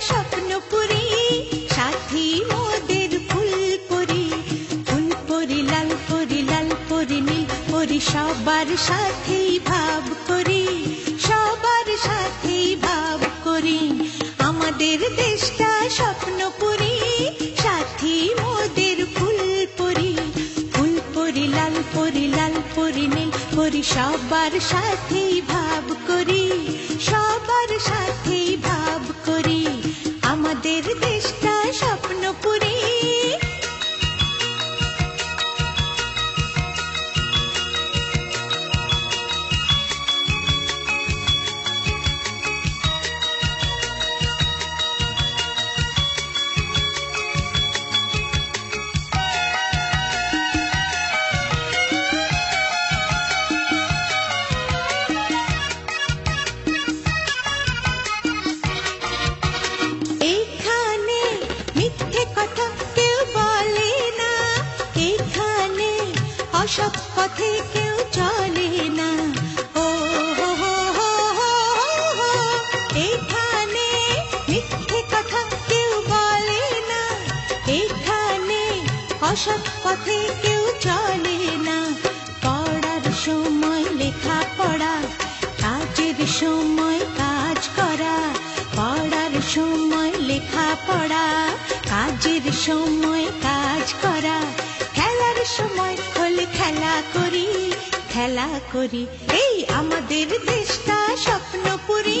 স্বপ্নপুরী, সাথী পরি সবার সাথেই ভাব করি। সবার সাথেই ভাব করি। আমাদের দেশটা সাথী মোদের ফুল পরি ফুল পরি লাল পরি লাল পরি নীল পরি সবার সাথেই ভাব করি। সবার সাথেই অসৎ পথে কেউ চলে না ও। এখানে মিথ্যে কথা কেউ বলে না এখানে অসৎ পথে কেউ চলে করি খেলা করি এই আমাদের দেশটা স্বপ্নপুরী।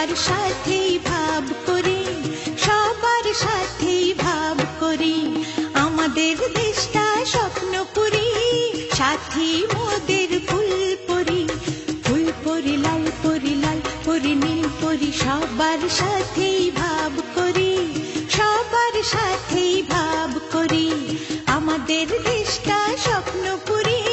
সবার সাথেই ভাব করি, সবার সাথেই ভাব করি। আমাদের দেশটা সাথী মোদের ফুল পরি ফুল পরি লাল পরি লাল পরি নীল পরি সবার সাথেই ভাব করি, সবার সাথেই ভাব করি। আমাদের দেশটা স্বপ্নপুরী